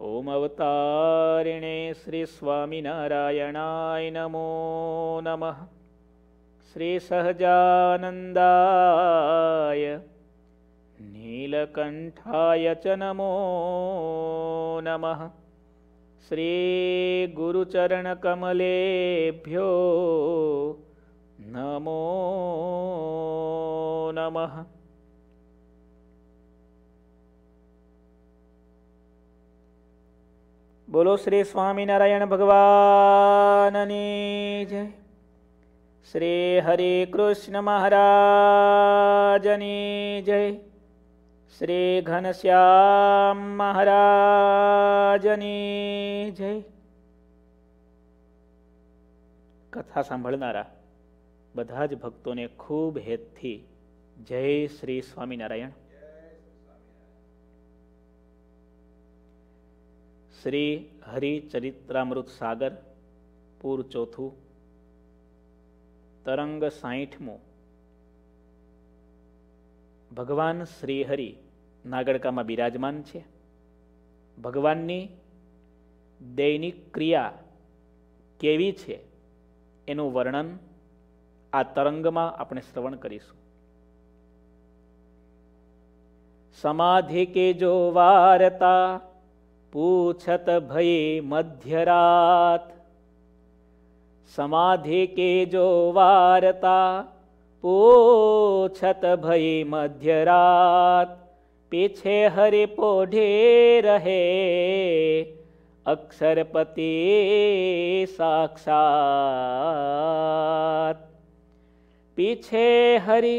ઓમ અવતારિણે શ્રી સ્વામિનારાયણાય નમો નમઃ શ્રી સહજાનંદાય નીલકંઠાય ચ નમો નમઃ શ્રી ગુરુચરણકમલેભ્યો નમો નમઃ બોલો શ્રી સ્વામિનારાયણ ભગવાનની જય. શ્રી હરે કૃષ્ણ મહારાજની જય. શ્રી ઘનશ્યામ મહારાજની જય. કથા સાંભળનારા બધા જ ભક્તોને ખૂબ હેતથી જય શ્રી સ્વામિનારાયણ. શ્રી હરિચરિત્રામૃત સાગર, પૂર ચોથું, તરંગ સાહીઠમું ભગવાન શ્રીહરિ નાગડકામાં બિરાજમાન છે. ભગવાનની દૈનિક ક્રિયા કેવી છે એનું વર્ણન આ તરંગમાં આપણે શ્રવણ કરીશું. સમાધિ કે જો વારતા પૂછત ભયે મધ્યરાત સમાધિ કે જો વારતા પૂછત ભયે મધ્યરાત પીછે હરિ પોઢે રહે અક્ષરપતિ સાક્ષાત પીછે હરિ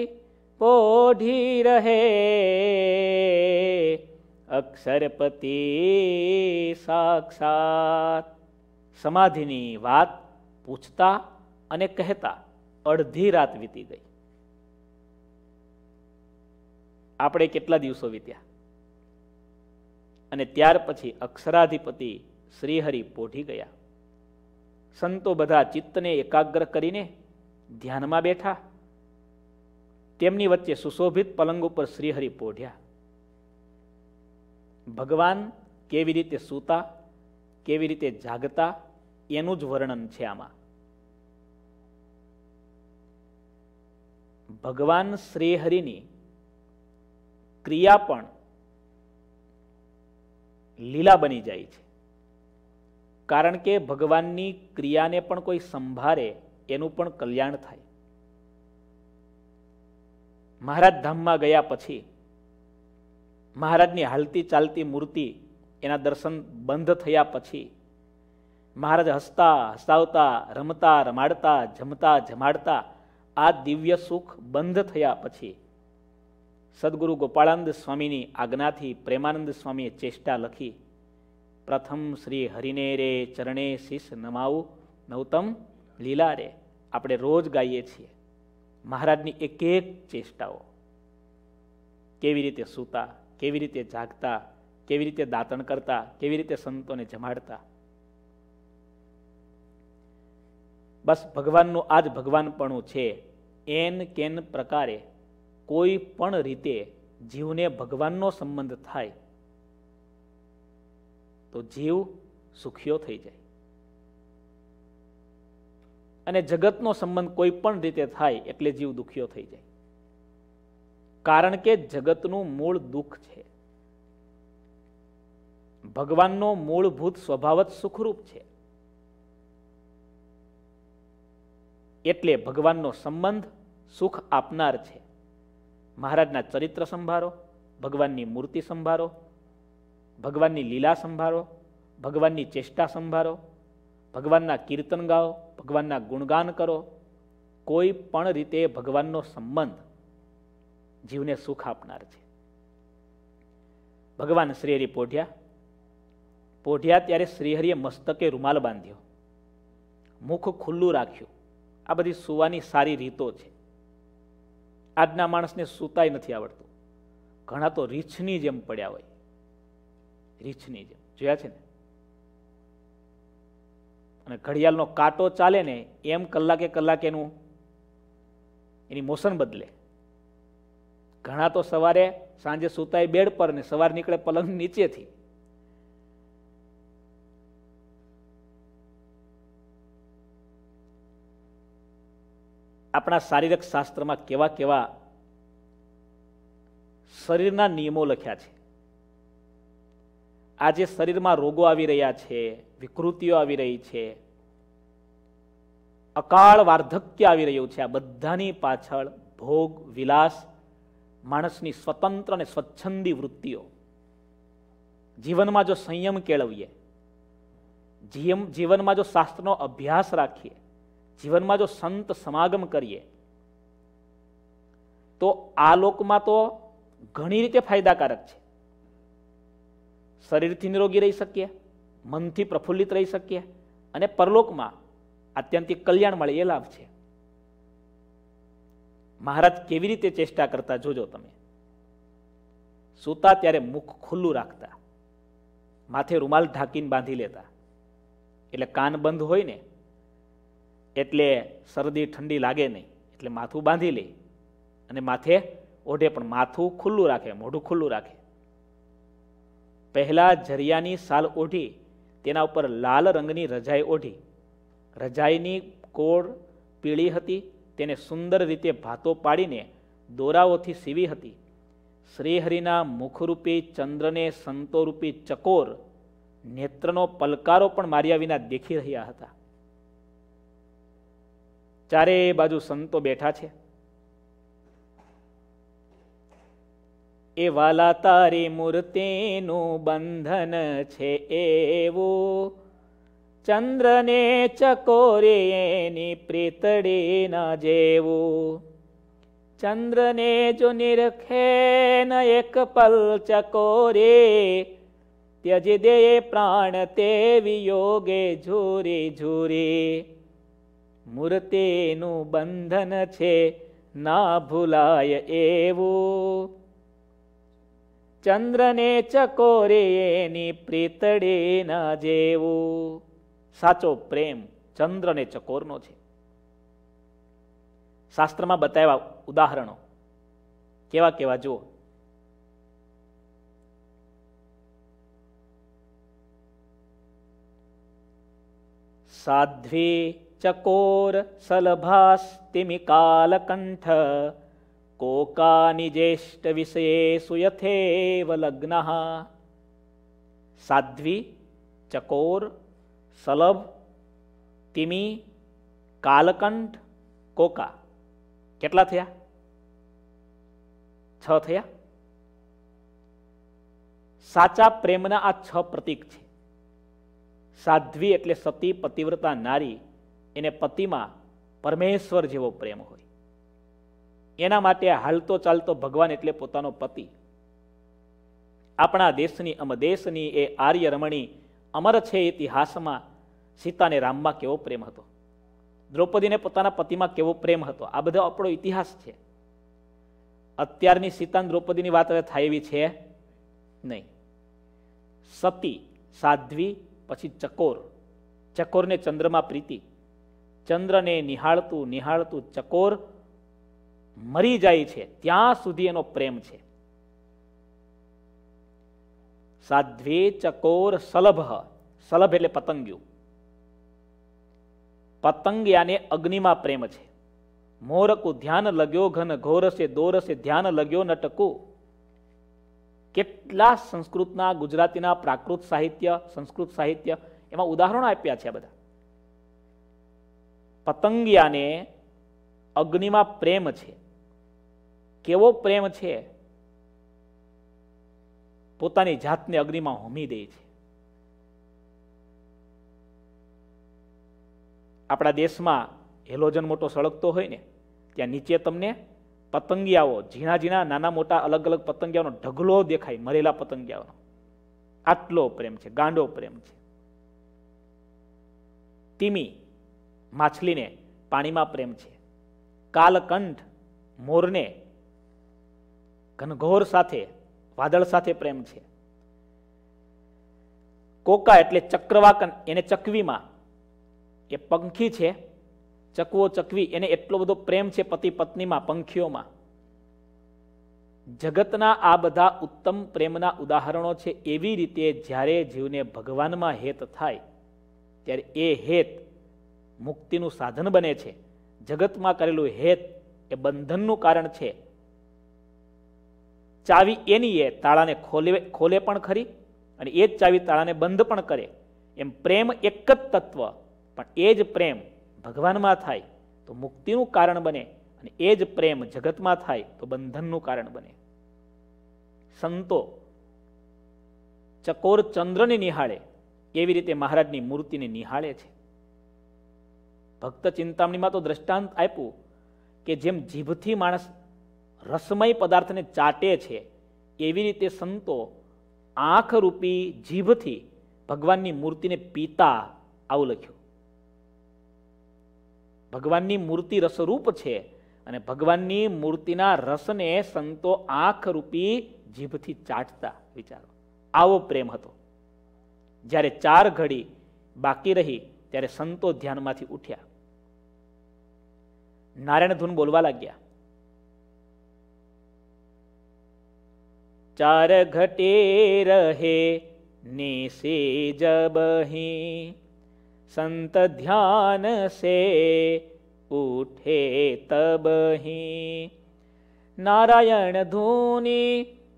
પોઢી રહે અક્ષરપતિ સાક્ષાત. સમાધિની વાત પૂછતા અને કહેતા અડધી રાત વીતી ગઈ. આપણે કેટલા દિવસો વીત્યા? અને ત્યાર પછી અક્ષરાધિપતિ શ્રીહરિ પોઢી ગયા. સંતો બધા ચિત્તને એકાગ્ર કરીને ધ્યાનમાં બેઠા. તેમની વચ્ચે સુશોભિત પલંગ ઉપર શ્રીહરિ પોઢ્યા. ભગવાન કેવી રીતે સૂતા, કેવી રીતે જાગતા, એનું જ વર્ણન છે આમાં. ભગવાન શ્રીહરિની ક્રિયા પણ લીલા બની જાય છે. કારણ કે ભગવાનની ક્રિયાને પણ કોઈ સંભાળે, એનું પણ કલ્યાણ થાય. મહારાજ ધામમાં ગયા પછી મહારાજની હાલતી ચાલતી મૂર્તિ એના દર્શન બંધ થયા પછી મહારાજ હસતા, હસાવતા, રમતા, રમાડતા, જમતા, જમાડતા આ દિવ્ય સુખ બંધ થયા પછી સદગુરુ ગોપાળાનંદ સ્વામીની આજ્ઞાથી પ્રેમાનંદ સ્વામીએ ચેષ્ટા લખી, પ્રથમ શ્રી હરિને રે ચરણે શીશ નમાવું નવતમ લીલા રે. આપણે રોજ ગાઈએ છીએ મહારાજની એક એક ચેષ્ટાઓ. કેવી રીતે સૂતા? કેવી રીતે જાગતા, કેવી રીતે દાંતણ કરતા, કેવી રીતે સંતોને જમાડતા? બસ ભગવાનનું આ જ ભગવાનપણું છે. એન કેન પ્રકારે કોઈ પણ રીતે જીવને ભગવાનનો સંબંધ થાય, તો જીવ સુખીઓ થઈ જાય. અને જગતનો સંબંધ કોઈ પણ રીતે થાય, એટલે જીવ દુખ્યો થઈ જાય. કારણ કે જગતનું મૂળ દુઃખ છે. ભગવાનનો મૂળભૂત સ્વભાવ જ સુખરૂપ છે. એટલે ભગવાનનો સંબંધ સુખ આપનાર છે. મહારાજના ચરિત્ર સંભાળો ભગવાનની મૂર્તિ સંભાળો ભગવાનની લીલા સંભાળો ભગવાનની ચેષ્ટા સંભાળો ભગવાનના કીર્તન ગાઓ, ભગવાનના ગુણગાન કરો. કોઈ પણ રીતે ભગવાનનો સંબંધ જીવને સુખ આપનાર છે. ભગવાન શ્રીહરિ પોઢ્યા. પોઢ્યા ત્યારે શ્રીહરિએ મસ્તકે રૂમાલ બાંધ્યો. મુખ ખુલ્લું રાખ્યું. આ બધી સુવાની સારી રીતો છે. આજના માણસને સૂતાય નથી આવડતું. ઘણા તો રીછની જેમ પડ્યા હોય. રીછની જેમ. જોયા છે ને? અને ઘડિયાળનો કાંટો ચાલે ને એમ કલાકે કલાકે એનું એની મોશન બદલે. ઘણા તો સવારે સાંજે સુતાય બેડ પર ને સવાર નીકળે પલંગ નીચેથી. આપણા શારીરિક શાસ્ત્રમાં કેવા કેવા શરીરના નિયમો લખ્યા છે. આજે શરીરમાં રોગો આવી રહ્યા છે, વિકૃતિઓ આવી રહી છે, અકાળ વાર્ધક્ય આવી રહ્યું છે, આ બધાની પાછળ ભોગ, વિલાસ માણસની સ્વતંત્ર અને સ્વચ્છંદી વૃત્તિઓ. જીવનમાં જો સંયમ કેળવીએ જીવનમાં જો શાસ્ત્રનો અભ્યાસ રાખીએ, જીવનમાં જો સંત સમાગમ કરીએ, તો આ લોકમાં તો ઘણી રીતે ફાયદાકારક છે. શરીરથી નિરોગી રહી શકીએ, મનથી પ્રફુલ્લિત રહી શકીએ અને પરલોકમાં આત્યંતિક કલ્યાણ મળે એ લાભ છે. મહારાજ કેવી રીતે ચેષ્ટા કરતા જોજો તમે. સૂતા ત્યારે મુખ ખુલ્લું રાખતા. માથે રૂમાલ ઢાંકીને બાંધી લેતા. એટલે કાન બંધ હોય ને, એટલે શરદી ઠંડી લાગે નહીં, એટલે માથું બાંધી લે. અને માથે ઓઢે પણ માથું ખુલ્લું રાખે, મોઢું ખુલ્લું રાખે. પહેલા જરિયાની સાલ ઓઢી, તેના ઉપર લાલ રંગની રજાઈ ઓઢી. રજાઈની કોળ પીળી હતી તેને સુંદર રીતે ભાતો પાડીને દોરાઓથી સીવી હતી. શ્રીહરિના મુખરૂપી ચંદ્રને સંતોરૂપી ચકોર નેત્રનો પલકારો પણ માર્યા વિના દેખી રહ્યા હતા. ચારે બાજુ સંતો બેઠા છે. એ વાલા તારી મૂર્તિનું બંધન છે એવું ચંદ્રને ચકોરે એની પ્રીતડી ન જેવું ચંદ્રને જો નિરખે ન એક પલ ચકોરે ત્યજી દે પ્રાણ તે વિયોગે ઝૂરી ઝૂરી મૂર્તિનું બંધન છે ના ભૂલાય એવું ચંદ્રને ચકોરે એની પ્રીતડી ન જેવું સાચો પ્રેમ ચંદ્ર ને ચકોરનો છે. શાસ્ત્રમાં બતાવ્યા ઉદાહરણો. કેવા કેવા જુઓ. સાધ્વી ચકોર સલભાસ્તિમિ કાલકંઠ કોકાની જ્યેષ્ઠ વિષયેસુ યથેવ લગ્ન. સાધ્વી ચકોર સલભ તિમી કાલકંઠ કોકા કેટલા થયા? છ થયા? સાચા પ્રેમના આ છ પ્રતીક છે. સાધ્વી એટલે સતી, પતિવ્રતા, નારી, એને પતિમાં પરમેશ્વર જેવો પ્રેમ હોય. એના માટે હાલતો ચાલતો ભગવાન એટલે પોતાનો પતિ. આપણા દેશની અમદેશની એ આર્ય રમણી અમર છે ઇતિહાસમાં સીતાને રામમાં કેવો પ્રેમ હતો? દ્રૌપદીને પોતાના પતિમાં કેવો પ્રેમ હતો? આ બધો આપણો ઇતિહાસ છે. અત્યારની સીતા દ્રૌપદીની વાત હવે થાય એવી છે નહીં. સતી, સાધ્વી, પછી ચકોર. ચકોરને ચંદ્રમાં પ્રીતિ. ચંદ્રને નિહાળતું નિહાળતું ચકોર મરી જાય છે. ત્યાં સુધી એનો પ્રેમ છે. સાધ્વી ચકોર સલભ સલભ એટલે પતંગિયું. પતંગ યાને અગ્નિમાં પ્રેમ છે. મોરકું ધ્યાન લગ્યો ઘન, ઘોરસે, દોરસે ધ્યાન લગ્યો નટકું. કેટલા સંસ્કૃતના, ગુજરાતીના પ્રાકૃત સાહિત્ય, સંસ્કૃત સાહિત્ય એમાં ઉદાહરણો આપ્યા છે આ બધા. પતંગિયાને અગ્નિમાં પ્રેમ છે. કેવો પ્રેમ છે? પોતાની જાતને અગ્નિમાં હોમી દે છે. આપણા દેશમાં હેલોજન મોટો સળગતો હોય ને, ત્યાં નીચે તમને પતંગિયાઓ, ઝીણા ઝીણા નાના મોટા અલગ અલગ પતંગિયાઓનો ઢગલો દેખાય, મરેલા પતંગિયાઓનો. આટલો પ્રેમ છે, ગાંડો પ્રેમ છે. તીમી માછલીને પાણીમાં પ્રેમ છે. કાલકંઠ મોરને ઘનઘોર સાથે વાદળ સાથે પ્રેમ છે. કોકા એટલે ચક્રવાકન, એને ચકવીમાં. એ પંખી છે, ચકવો, ચકવી, એને એટલો બધો પ્રેમ છે પતિ પત્નીમાં, પંખીઓમાં. જગતના આ બધા ઉત્તમ પ્રેમના ઉદાહરણો છે એવી રીતે જ્યારે જીવને ભગવાનમાં હેત થાય, ત્યારે એ હેત મુક્તિનું સાધન બને છે. જગતમાં કરેલું હેત એ બંધનનું કારણ છે. ચાવી એની એ તાળાને ખોલે ખોલે પણ ખરી અને એ જ ચાવી તાળાને બંધ પણ કરે. એમ પ્રેમ એક જ તત્વ, પણ એ જ પ્રેમ ભગવાનમાં થાય તો મુક્તિનું કારણ બને અને એ જ પ્રેમ જગતમાં થાય તો બંધનનું કારણ બને. સંતો ચકોર ચંદ્રને નિહાળે, એવી રીતે મહારાજની મૂર્તિને નિહાળે છે. ભક્ત ચિંતામણીમાં તો દ્રષ્ટાંત આપ્યું કે જેમ જીભથી માણસ રસમય પદાર્થને ચાટે છે, એવી રીતે સંતો આંખ રૂપી જીભથી ભગવાનની મૂર્તિને પીતા આવું લખ્યું. ભગવાનની મૂર્તિ રસરૂપ છે અને ભગવાનની મૂર્તિના રસને સંતો આંખ રૂપી જીભથી ચાટતા વિચારો. આવો પ્રેમ હતો. જ્યારે ચાર ઘડી બાકી રહી, ત્યારે સંતો ધ્યાનમાંથી ઉઠ્યા. નારાયણ ધૂન બોલવા લાગ્યા. ચાર ઘટે રહે નિશે જબહી સંત ધ્યાન સે ઉઠે તબહી નારાયણ ધૂની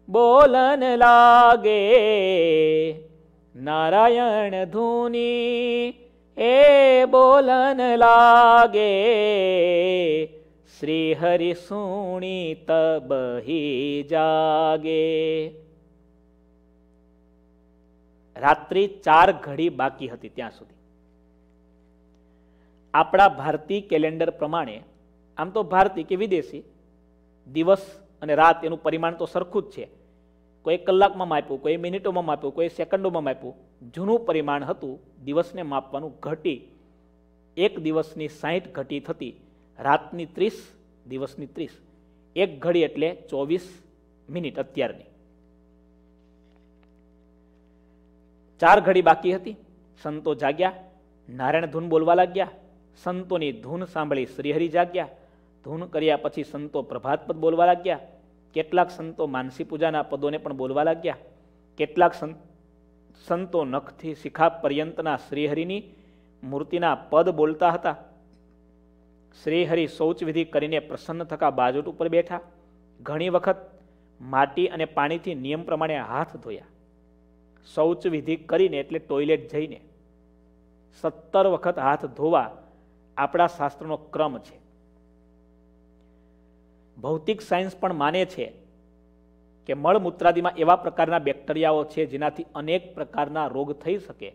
બોલન લાગે નારાયણ ધૂની એ બોલન લાગે શ્રી હરિ સુણી તબહી જાગે. રાત્રિ ચાર ઘડી બાકી હતી ત્યાં સુધી. આપણા ભારતીય કેલેન્ડર પ્રમાણે, આમ તો ભારતીય કે વિદેશી, દિવસ અને રાત એનું પરિમાણ તો સરખું જ છે. કોઈ કલાકમાં માપ્યું, કોઈ મિનિટોમાં માપ્યું, કોઈ સેકન્ડોમાં માપ્યું. જૂનું પરિમાણ હતું, દિવસને માપવાનું ઘટી, એક દિવસની સાહીઠ ઘટી થતી. રાતની ત્રીસ, દિવસની ત્રીસ. એક ઘડી એટલે ચોવીસ મિનિટ અત્યારની. ચાર ઘડી બાકી હતી. સંતો જાગ્યા. નારાયણ ધૂન બોલવા લાગ્યા. સંતોની ધૂન સાંભળી શ્રીહરિ જાગ્યા. ધૂન કર્યા પછી સંતો પ્રભાત પદ બોલવા લાગ્યા. કેટલાક સંતો માનસી પૂજાના પદોને પણ બોલવા લાગ્યા. કેટલાક સંતો નખથી શિખા પર્યંતના શ્રીહરિની મૂર્તિના પદ બોલતા હતા. શ્રીહરિ શૌચવિધિ કરીને પ્રસન્ન થકા બાજોટ ઉપર બેઠા. ઘણી વખત માટી અને પાણીથી નિયમ પ્રમાણે હાથ ધોયા. શૌચવિધિ કરીને એટલે ટોયલેટ જઈને સત્તર વખત હાથ ધોવા આપણા શાસ્ત્રનો ક્રમ છે. ભૌતિક સાયન્સ પણ માને છે કે મળમૂત્રાદિમાં એવા પ્રકારના બેક્ટેરિયાઓ છે જેનાથી અનેક પ્રકારના રોગ થઈ શકે.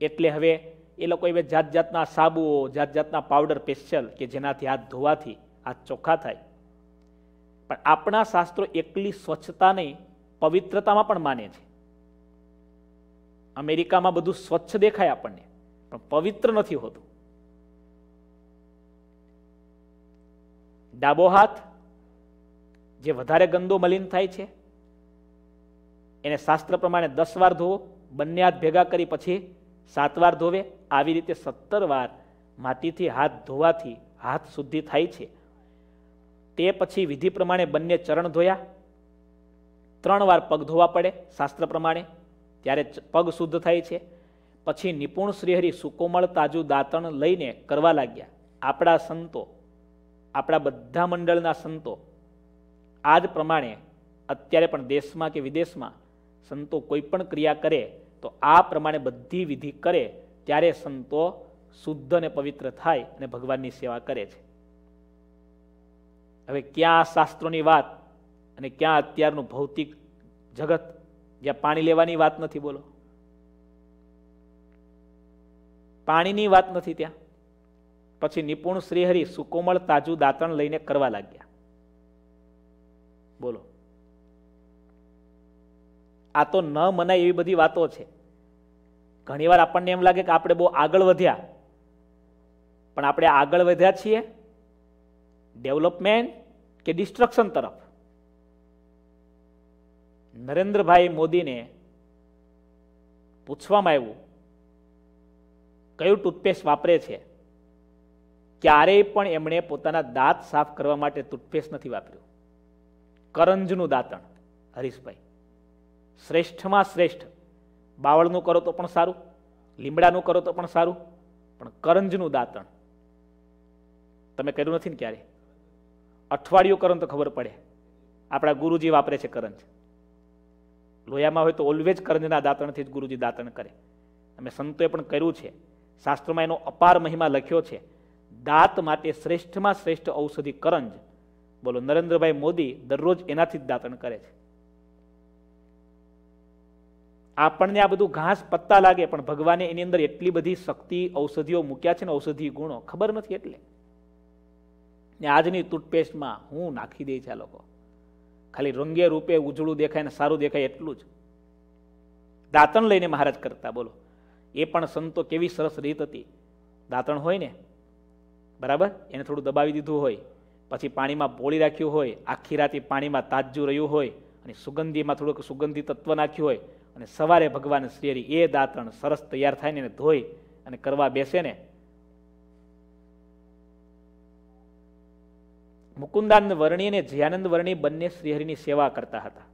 એટલે હવે એ લોકો એવા જાત જાતના સાબુઓ જાત જાતના પાવડર પેશિયલ કે જેનાથી હાથ ધોવાથી હાથ ચોખ્ખા થાય. પણ આપણા શાસ્ત્રો એકલી સ્વચ્છતા નહીં પવિત્રતામાં પણ માને છે. અમેરિકામાં બધું સ્વચ્છ દેખાય આપણને, પણ પવિત્ર નથી હોતું. ડાબો હાથ જે વધારે ગંદો મલિન થાય છે, એને શાસ્ત્ર પ્રમાણે દસ વાર ધોવો, બંને હાથ ભેગા કરી પછી સાત વાર ધોવે, આવી રીતે સત્તર વાર માટીથી હાથ ધોવાથી હાથ શુદ્ધિ થાય છે. તે પછી વિધિ પ્રમાણે બંને ચરણ ધોયા. ત્રણ વાર પગ ધોવા પડે, શાસ્ત્ર પ્રમાણે, ત્યારે પગ શુદ્ધ થાય છે. પછી નિપુણ શ્રીહરિ સુકોમળ તાજું દાંતણ લઈને કરવા લાગ્યા. આપણા સંતો, આપણા બધા મંડળના સંતો આ જ પ્રમાણે અત્યારે પણ દેશમાં કે વિદેશમાં સંતો કોઈ પણ ક્રિયા કરે તો આ પ્રમાણે બધી વિધિ કરે, ત્યારે સંતો શુદ્ધ અને પવિત્ર થાય અને ભગવાનની સેવા કરે છે. હવે ક્યાં શાસ્ત્રોની વાત અને ક્યાં અત્યારનું ભૌતિક જગત? જ્યાં પાણી લેવાની વાત નથી, બોલો. પાણીની વાત નથી ત્યાં. પછી નિપુણ શ્રીહરિ સુકોમળ તાજું દાંતણ લઈને કરવા લાગ્યા. બોલો. આ તો ન મનાય એવી બધી વાતો છે. ઘણીવાર આપણને એમ લાગે કે આપણે બહુ આગળ વધ્યા. પણ આપણે આગળ વધ્યા છીએ ડેવલપમેન્ટ કે ડિસ્ટ્રક્શન તરફ? નરેન્દ્રભાઈ મોદીને પૂછવામાં આવ્યું, કયું ટૂથપેસ્ટ વાપરે છે? ક્યારેય પણ એમણે પોતાના દાંત સાફ કરવા માટે ટૂથપેસ્ટ નથી વાપર્યું. કરંજનું દાંતણ, હરીશભાઈ. શ્રેષ્ઠમાં શ્રેષ્ઠ. બાવળનું કરો તો પણ સારું, લીમડાનું કરો તો પણ સારું, પણ કરંજનું દાંતણ. તમે કર્યું નથી ને ક્યારે? અઠવાડિયું કરો તો ખબર પડે. આપણા ગુરુજી વાપરે છે કરંજ. લોયામાં હોય તો ઓલવેજ કરંજના દાંતણથી જ ગુરુજી દાંતણ કરે. અમે સંતોએ પણ કર્યું છે. શાસ્ત્રોમાં એનો અપાર મહિમા લખ્યો છે, દાંત માટે શ્રેષ્ઠમાં શ્રેષ્ઠ ઔષધિ કરંજ. બોલો, નરેન્દ્રભાઈ મોદી દરરોજ એનાથી જ દાંતણ કરે છે. આપણને આ બધું ઘાસ પત્તા લાગે, પણ ભગવાને એની અંદર એટલી બધી શક્તિ, ઔષધિઓ મૂક્યા છે ને ઔષધિ ગુણો, ખબર નથી એટલે. ને આજની ટૂથપેસ્ટમાં હું નાખી દે છે આ લોકો. ખાલી રંગે રૂપે ઉજળું દેખાય ને સારું દેખાય એટલું જ. દાંતણ લઈને મહારાજ કરતા બોલો. એ પણ સંતો કેવી સરસ રીત હતી. દાંતણ હોય ને, બરાબર? એને થોડું દબાવી દીધું હોય. પછી પાણીમાં પોળી રાખ્યું હોય. આખી રાતે પાણીમાં તાજું રહ્યું હોય. અને સુગંધીમાં થોડુંક સુગંધી તત્વ નાખ્યું હોય. અને સવારે ભગવાન શ્રીહરિ એ દાંતણ સરસ તૈયાર થાય ને ધોઈ અને કરવા બેસે ને, મુકુંદાનંદ વર્ણી અને જયાનંદ વર્ણી બંને શ્રીહરિની સેવા કરતા હતા.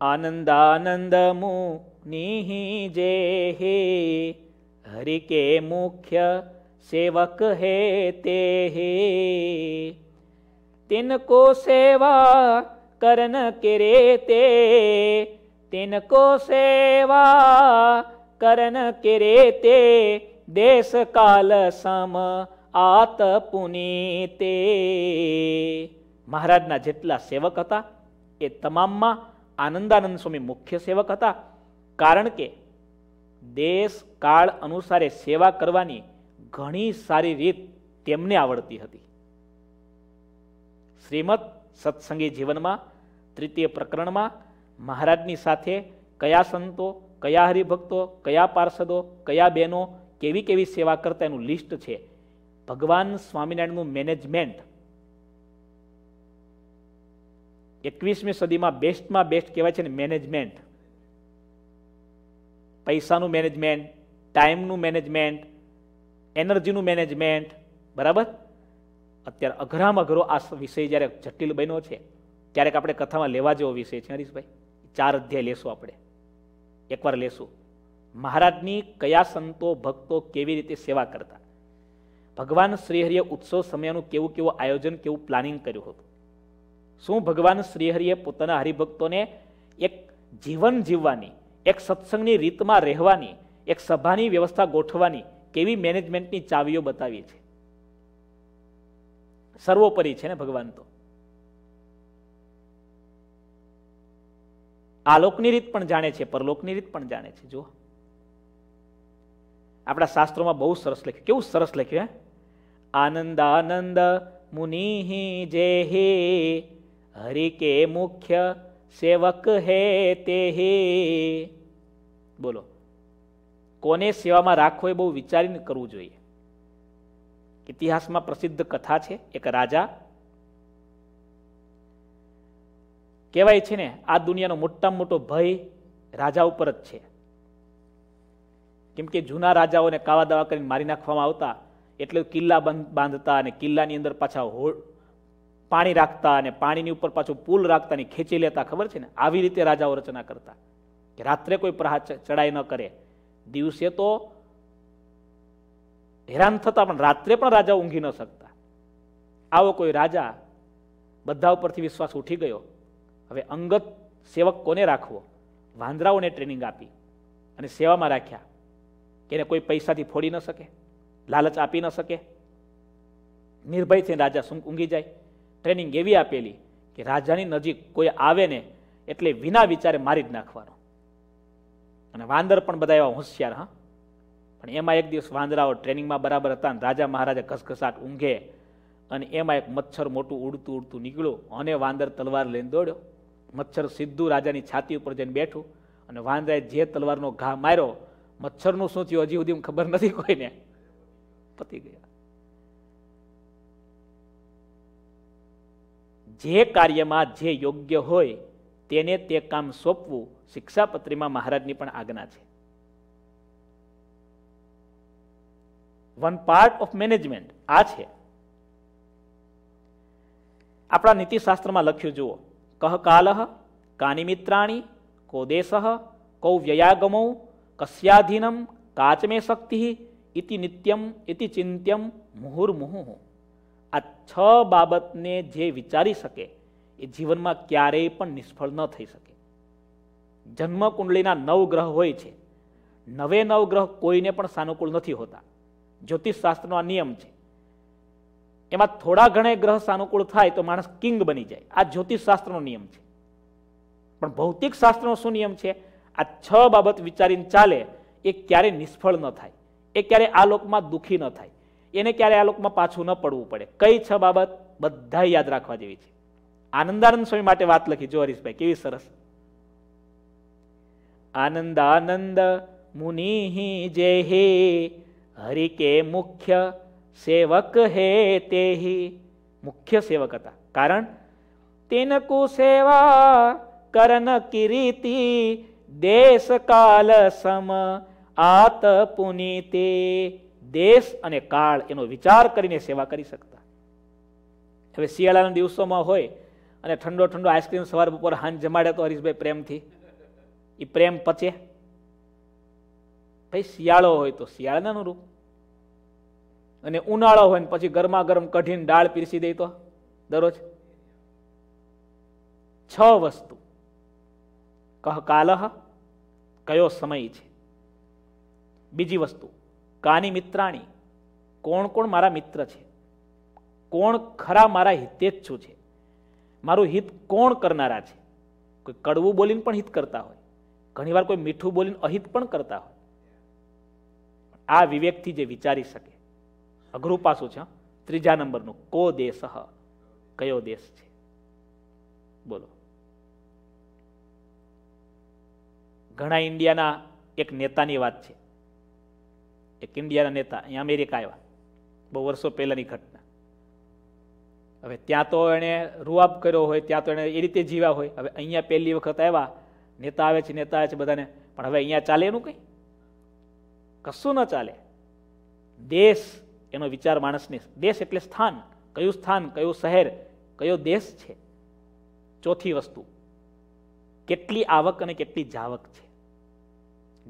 આનંદાનંદ મુનિ જે હે, હરિ કે મુખ્ય સેવક હે તે હે. તિનકો સેવા करन करे ते तिनको सेवा करन करे તે દેશ કાલ સમ આત પુનીતે મહારાજના જેટલા સેવક હતા એ તમામમાં આનંદાનંદ સ્વામી મુખ્ય સેવક હતા કારણ કે દેશ કાળ અનુસારે સેવા કરવાની ઘણી સારી રીત તેમને આવડતી હતી શ્રીમદ સત્સંગી જીવનમાં, તૃતીય પ્રકરણમાં, મહારાજની સાથે કયા સંતો, કયા હરિભક્તો, કયા પાર્ષદો, કયા બહેનો કેવી કેવી સેવા કરતા એનું લિસ્ટ છે. ભગવાન સ્વામિનારાયણનું મેનેજમેન્ટ એકવીસમી સદીમાં બેસ્ટમાં બેસ્ટ કહેવાય છે ને મેનેજમેન્ટ. પૈસાનું મેનેજમેન્ટ, ટાઈમનું મેનેજમેન્ટ, એનર્જીનું મેનેજમેન્ટ, બરાબર? અત્યારે અઘરામાં અઘરો આ વિષય જ્યારે જટિલ બન્યો છે, ક્યારેક આપણે કથામાં લેવા જેવો વિષય છે, હરીશભાઈ. ચાર અધ્યાય લેશું આપણે. એકવાર લેશું. મહારાજની કયા સંતો ભક્તો કેવી રીતે સેવા કરતા? ભગવાન શ્રીહરિએ ઉત્સવ સમયનું કેવું કેવું આયોજન, કેવું પ્લાનિંગ કર્યું હતું? શું ભગવાન શ્રીહરિએ પોતાના હરિભક્તોને એક જીવન જીવવાની, એક સત્સંગની રીતમાં રહેવાની, એક સભાની વ્યવસ્થા ગોઠવાની કેવી મેનેજમેન્ટની ચાવીઓ બતાવી છે? સર્વોપરી છે ને ભગવાન તો. આલોકની રીત પણ જાણે છે, પરલોકની રીત પણ જાણે છે જો આપણા શાસ્ત્રોમાં બહુ સરસ લખ્યું. કેવું સરસ લખ્યું, હે? આનંદ આનંદ મુનિ જે હે, હરિ કે મુખ્ય સેવક હે તે હે. બોલો. કોને સેવામાં રાખવો એ બહુ વિચારીને કરવું જોઈએ. ઇતિહાસમાં પ્રસિદ્ધ કથા છે, એક રાજા. કહેવાય છે ને, આ દુનિયાનો મોટામાં મોટો ભય રાજા ઉપર જ છે. કેમ કે જૂના રાજાઓને કાવા દાવા કરીને મારી નાખવામાં આવતા, એટલે કિલ્લા બાંધતા અને કિલ્લાની અંદર પાછા પાણી રાખતા અને પાણીની ઉપર પાછું પુલ રાખતા ને ખેંચી લેતા, ખબર છે ને? આવી રીતે રાજાઓ રચના કરતા. કે રાત્રે કોઈ પ્રહાર ચડાઈ ન કરે. દિવસે તો હેરાન થતા પણ રાત્રે પણ રાજા ઊંઘી ન શકતા. આવો કોઈ રાજા બધા ઉપરથી વિશ્વાસ ઉઠી ગયો. હવે અંગત સેવક કોને રાખવો? વાંદરાઓને ટ્રેનિંગ આપી અને સેવામાં રાખ્યા કે એને કોઈ પૈસાથી ફોડી ન શકે, લાલચ આપી ન શકે. નિર્ભય થઈને રાજા ઊંઘી જાય. ટ્રેનિંગ એવી આપેલી કે રાજાની નજીક કોઈ આવે ને એટલે વિના વિચારે મારી જ નાખવાનો. અને વાંદર પણ બધા એવા હોશિયાર, હા. પણ એમાં એક દિવસ વાંદરાઓ ટ્રેનિંગમાં બરાબર હતા અને રાજા મહારાજા ઘસઘસાટ ઊંઘે અને એમાં એક મચ્છર મોટું ઉડતું ઉડતું નીકળ્યું અને વાંદર તલવાર લઈને દોડ્યો. મચ્છર સીધું રાજાની છાતી ઉપર જઈને બેઠું અને વાંદરાએ જે તલવારનો ઘા માર્યો, મચ્છરનું શું થયું હજી સુધી ખબર નથી કોઈને. પતી ગયા. જે કાર્યમાં જે યોગ્ય હોય તેને તે કામ સોંપવું શિક્ષાપત્રીમાં મહારાજની પણ આજ્ઞા છે. One part of management. આ છે. આપણા નીતિશાસ્ત્રમાં લખ્યું, જુઓ. કહ કાલહ, કાની મિત્રાણી કો દેશ કૌ વ્યયાગમો, કસ્યાધીનમ, કાચમે શક્તિ, ઇતિ નિત્યમ, ઇતિ ચિંત્યમ, મુહુર્મુહુ. આ છ બાબતને જે વિચારી શકે, એ જીવનમાં ક્યારેય પણ નિષ્ફળ ન થઈ શકે. જન્મકુંડલીના નવ ગ્રહ હોય છે. નવે નવ ગ્રહ કોઈને પણ સાનુકૂળ નથી હોતા. જ્યોતિષ શાસ્ત્રનો આ નિયમ છે. એમાં થોડા ઘણા ગ્રહ સાનુકૂળ થાય તો માણસ કિંગ બની જાય. આ જ્યોતિષશાસ્ત્રનો નિયમ છે. પણ ભૌતિક શાસ્ત્રનો શું નિયમ છે? આ છ બાબત વિચારીને ચાલે, એ ક્યારે નિષ્ફળ ન થાય. એ ક્યારે આ લોકમાં દુઃખી ન થાય. એને ક્યારે આ લોકમાં પાછું ન પડવું પડે. કઈ છ બાબત બધા યાદ રાખવા જેવી છે. આનંદાનંદ સ્વામી માટે વાત લખી. જો હરીશભાઈ, કેવી સરસ. આનંદાનંદ મુનિ જે હે હરિ કે મુખ્ય સેવક હે તે મુખ્ય સેવક હતા. કારણ તિનકુ સેવા કરન કિરીતિ દેશ કાલ સમ આત પુનીતે. દેશ અને કાળ એનો વિચાર કરીને સેવા કરી શકતા. હવે શિયાળાના દિવસોમાં હોય અને ઠંડો ઠંડો આઈસ્ક્રીમ સવાર બપોર હાંજ જમાડે તો હરીશભાઈ પ્રેમથી. એ પ્રેમ પચે. ભાઈ શિયાળો હોય તો શિયાળાનું રૂપ અને ઉનાળો હોય ને પછી ગરમા ગરમ કઢીને દાળ પીરસી દે તો દરરોજ. છ વસ્તુ. કહ કાલહ, કયો સમય છે. બીજી વસ્તુ, કાની મિત્રાણી, કોણ કોણ મારા મિત્ર છે? કોણ ખરા મારા હિતેચ્છુ છે? મારું હિત કોણ કરનારા છે? કોઈ કડવું બોલીને પણ હિત કરતા હોય. ઘણીવાર કોઈ મીઠું બોલીને અહિત પણ કરતા હોય. આ વિવેકથી જે વિચારી શકે. અઘરું પાસું છે ત્રીજા નંબરનું, કો દેશ? કયો દેશ છે? બોલો. ઘણા ઇન્ડિયાના એક નેતાની વાત છે. એક ઇન્ડિયાના નેતા અહીંયા અમેરિકા આવ્યા, બહુ વર્ષો પહેલાની ઘટના. હવે ત્યાં તો એણે રૂઆબ કર્યો હોય, ત્યાં તો એણે એ રીતે જીવ્યા હોય. હવે અહીંયા પહેલી વખત આવ્યા, નેતા આવે છે, નેતા આવે છે બધાને. પણ હવે અહીંયા ચાલે એનું કંઈ? કશું ન ચાલે. દેશ, એનો વિચાર માણસને, દેશ એટલે સ્થાન. કયું સ્થાન, કયું શહેર, કયો દેશ છે? ચોથી વસ્તુ. કેટલી આવક અને કેટલી જાવક છે.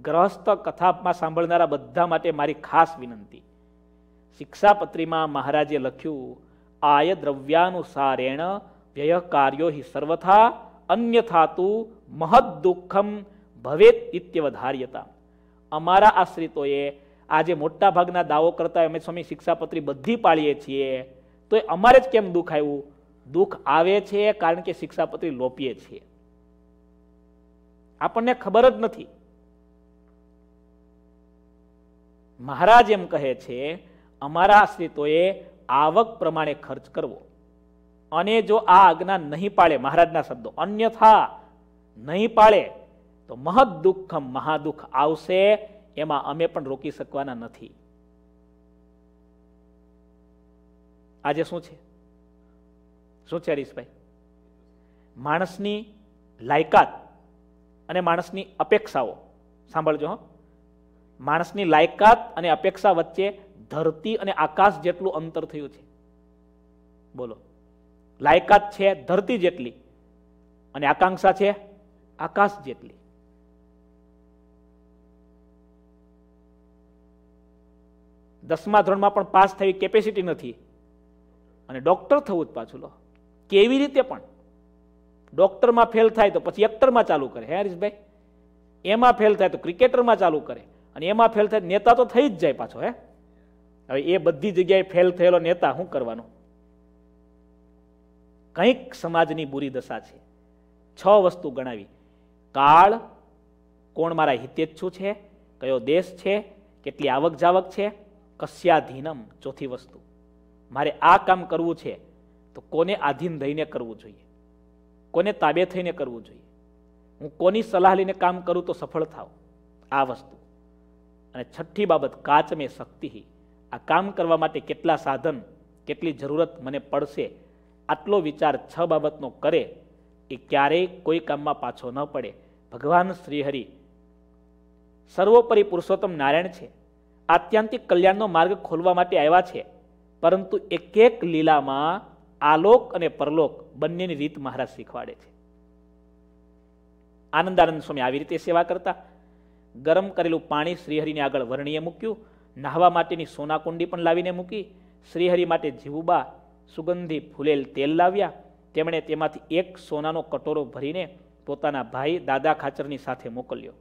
ગ્રહસ્થ કથામાં સાંભળનારા બધા માટે મારી ખાસ વિનંતી. શિક્ષાપત્રીમાં મહારાજે લખ્યું, આય દ્રવ્યાનુસારેણ વ્યય કાર્યો હિ સર્વથા અન્યથાતુ મહદ દુઃખમ ભવેત ઇત્યવધાર્યતા. અમારા આશ્રિતોએ આજે મોટા ભાગના દાવો કરતા અમે સ્વામી શિક્ષાપત્રી બધી પાળીએ છીએ, તો એ અમારે જ કેમ દુઃખ આવ્યું? દુઃખ આવે છે કારણ કે શિક્ષાપત્રી લોપીએ છીએ. આપણને ખબર જ નથી. મહારાજ એમ કહે છે, અમારા આશ્રિતોએ આવક પ્રમાણે ખર્ચ કરવો. અને જો આ આજ્ઞા નહીં પાળે, મહારાજના શબ્દો, અન્યથા નહીં પાળે તો મહદ દુઃખ મહાદુઃખ આવશે, એમાં અમે પણ રોકી શકવાના નથી. આજે શું છે? શું છે હરીશભાઈ? માણસની લાયકાત અને માણસની અપેક્ષાઓ. સાંભળજો હો. માણસની લાયકાત અને અપેક્ષા વચ્ચે ધરતી અને આકાશ જેટલું અંતર થયું છે. બોલો. લાયકાત છે ધરતી જેટલી અને આકાંક્ષા છે આકાશ જેટલી. દસમા ધોરણમાં પણ પાસ થવી કેપેસિટી નથી. અને ડોક્ટર થવું જ પાછું લો. કેવી રીતે પણ? ડોક્ટરમાં ફેલ થાય તો પછી એક્ટરમાં ચાલુ કરે. હે હરીશભાઈ? એમાં ફેલ થાય તો ક્રિકેટરમાં ચાલુ કરે. અને એમાં ફેલ થાય નેતા તો થઈ જ જાય પાછો, હે? હવે એ બધી જગ્યાએ ફેલ થયેલો નેતા શું કરવાનો? કંઈક સમાજની બુરી દશા છે. છ વસ્તુ ગણાવી. કાળ, કોણ મારા હિતેચ્છુ છે? કયો દેશ છે? કેટલી આવક જાવક છે? કસ્યાધીનમ, ચોથી વસ્તુ. મારે આ કામ કરવું છે, તો કોને આધીન રહીને કરવું જોઈએ? કોને તાબે થઈને કરવું જોઈએ? હું કોની સલાહ લઈને કામ કરું તો સફળ થાવ આ વસ્તુ. અને છઠ્ઠી બાબત, કાચ મેં શક્તિ. આ કામ કરવા માટે કેટલા સાધન, કેટલી જરૂરત મને પડશે, આટલો વિચાર છ બાબતનો કરે, એ ક્યારેય કોઈ કામમાં પાછો ન પડે. ભગવાન શ્રીહરિ, સર્વોપરી પુરુષોત્તમ નારાયણ છે. આત્યંતિક કલ્યાણનો માર્ગ ખોલવા માટે આવ્યા છે. પરંતુ એક એક લીલામાં આલોક અને પરલોક બંનેની રીત મહારાજ શીખવાડે છે. આનંદાનંદ સ્વામી આવી રીતે સેવા કરતા. ગરમ કરેલું પાણી શ્રીહરિને આગળ વર્ણીએ મૂક્યું. નાહવા માટેની સોનાકુંડી પણ લાવીને મૂકી. શ્રીહરિ માટે જીવુબા, સુગંધી, ફૂલેલ તેલ લાવ્યા. તેમણે તેમાંથી એક સોનાનો કટોરો ભરીને પોતાના ભાઈ દાદા ખાચરની સાથે મોકલ્યો.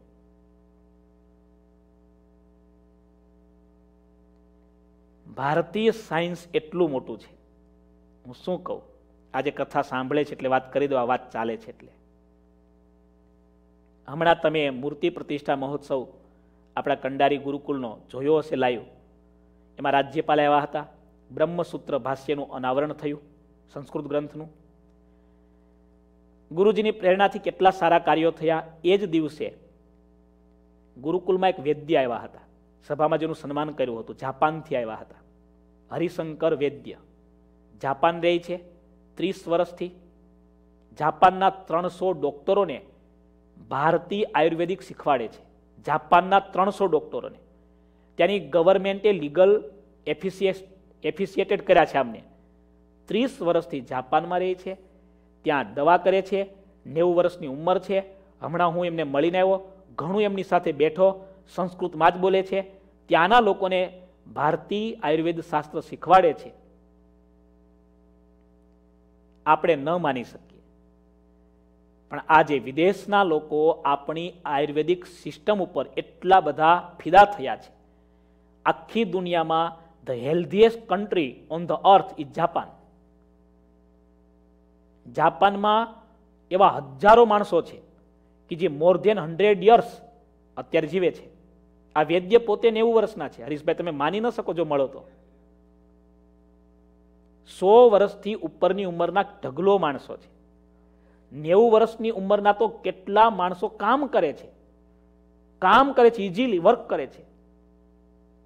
ભારતીય સાયન્સ એટલું મોટું છે. હું શું કહું? આજે કથા સાંભળે છે એટલે વાત કરી દો, આ વાત ચાલે છે એટલે. હમણાં તમે મૂર્તિ પ્રતિષ્ઠા મહોત્સવ આપણા કંડારી ગુરુકુલનો જોયો હશે લાયો એમાં રાજ્યપાલ આવ્યા હતા. બ્રહ્મસૂત્ર ભાષ્યનું અનાવરણ થયું, સંસ્કૃત ગ્રંથનું. ગુરુજીની પ્રેરણાથી કેટલા સારા કાર્યો થયા એ જ દિવસે ગુરુકુલમાં એક વૈદ્ય આવ્યા હતા. સભામાં જેનું સન્માન કર્યું હતું. જાપાનથી આવ્યા હતા. હરિશંકર વૈદ્ય. જાપાન રહે છે ત્રીસ વર્ષથી. જાપાનના ત્રણસો ડોક્ટરોને ભારતીય આયુર્વેદિક શીખવાડે છે. જાપાનના ત્રણસો ડોક્ટરોને. ત્યાંની ગવર્મેન્ટે લીગલ એફિસિએ એફિસિએટેડ કર્યા છે અમને ત્રીસ વર્ષથી જાપાનમાં રહે છે, ત્યાં દવા કરે છે, નેવું વર્ષની ઉંમર છે. હમણાં હું એમને મળીને આવ્યો, ઘણું એમની સાથે બેઠો, સંસ્કૃતમાં જ બોલે છે. ત્યાંના લોકોને ભારતીય આયુર્વેદ શાસ્ત્ર શીખવાડે છે, આપણે ન માની શકીએ. પણ આજે વિદેશના લોકો આપણી આયુર્વેદિક સિસ્ટમ ઉપર એટલા બધા ફિદા થયા છે. આખી દુનિયામાં the healthiest country on the earth is Japan જાપાનમાં એવા હજારો માણસો છે કે જે મોર ધેન હંડ્રેડ યર્સ અત્યારે જીવે છે. આ વૈદ્ય પોતે નેવું વર્ષના છે. હરીશભાઈ, તમે માની ન શકો જો મળો તો. સો વર્ષથી ઉપરની ઉંમરના ઢગલો માણસો છે. નેવું વર્ષની ઉંમરના તો કેટલા માણસો કામ કરે છે. કામ કરે છે ઇઝીલી વર્ક કરે છે.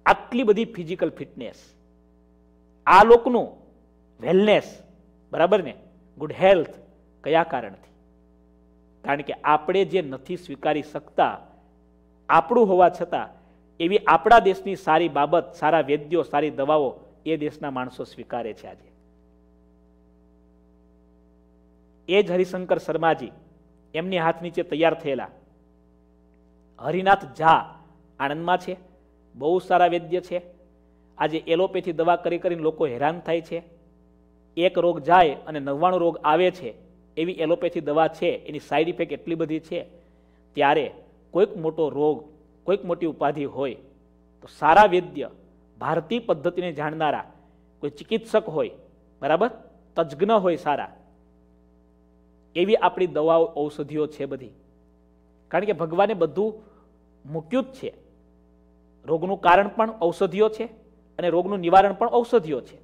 આટલી બધી ફિઝિકલ ફિટનેસ આ લોકનું વેલનેસ બરાબર ને? ગુડ હેલ્થ કયા કારણથી? કારણ કે આપણે જે નથી સ્વીકારી શકતા, આપણું હોવા છતાં એવી આપણા દેશની સારી બાબત, સારા વૈદ્યો, સારી દવાઓ એ દેશના માણસો સ્વીકારે છે આજે. એ જ હરિશંકર શર્માજી એમની હાથ નીચે તૈયાર થયેલા. હરિનાથ ઝા આણંદમાં છે, બહુ સારા વૈદ્ય છે. આજે એલોપેથી દવા કરી કરીને લોકો હેરાન થાય છે. એક રોગ જાય અને નવ્વાણું રોગ આવે છે, એવી એલોપેથી દવા છે, એની સાઈડ ઇફેક્ટ એટલી બધી છે. ત્યારે કોઈક મોટો રોગ કોઈક મોટી ઉપાધિ હોય, તો સારા વૈદ્ય, ભારતીય પદ્ધતિને જાણનારા, કોઈ ચિકિત્સક હોય, બરાબર? તજ્ઞ હોય સારા. એવી આપણી દવાઓ, ઔષધિઓ છે બધી. કારણ કે ભગવાને બધું મૂક્યું જ છે. રોગનું કારણ પણ ઔષધિઓ છે અને રોગનું નિવારણ પણ ઔષધિઓ છે.